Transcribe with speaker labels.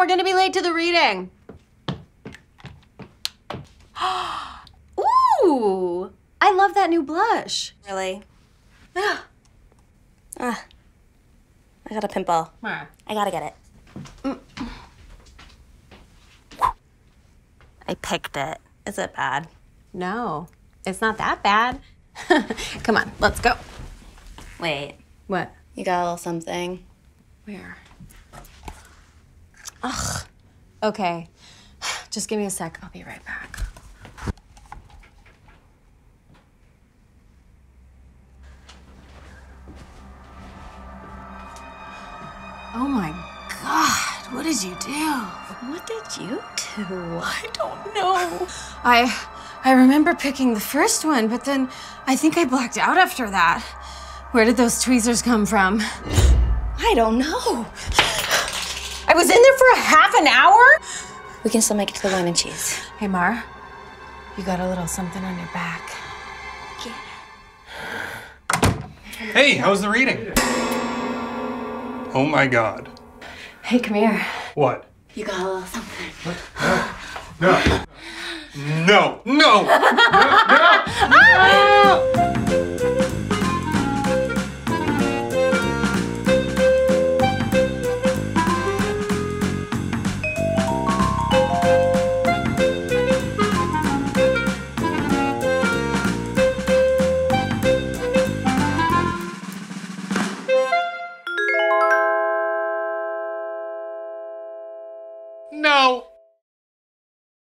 Speaker 1: we're gonna be late to the reading. Ooh, I love that new blush.
Speaker 2: Really? Ah. I got a pimple.
Speaker 1: Mara.
Speaker 2: I gotta get it. I picked it. Is it bad?
Speaker 1: No, it's not that bad. Come on, let's go.
Speaker 2: Wait,
Speaker 1: What?
Speaker 2: you got a little something.
Speaker 1: Where? Ugh. Okay. Just give me a sec. I'll be right back. Oh my god, what did you do?
Speaker 2: What did you do?
Speaker 1: I don't know. I I remember picking the first one, but then I think I blacked out after that. Where did those tweezers come from?
Speaker 2: I don't know.
Speaker 1: I was in there for a half an hour?
Speaker 2: We can still make it to the wine and cheese.
Speaker 1: Hey, Mar, you got a little something on your back.
Speaker 3: Hey, how's the reading? Oh my god.
Speaker 1: Hey, come here.
Speaker 3: What?
Speaker 2: You got a little something.
Speaker 3: No. No. No. No. No,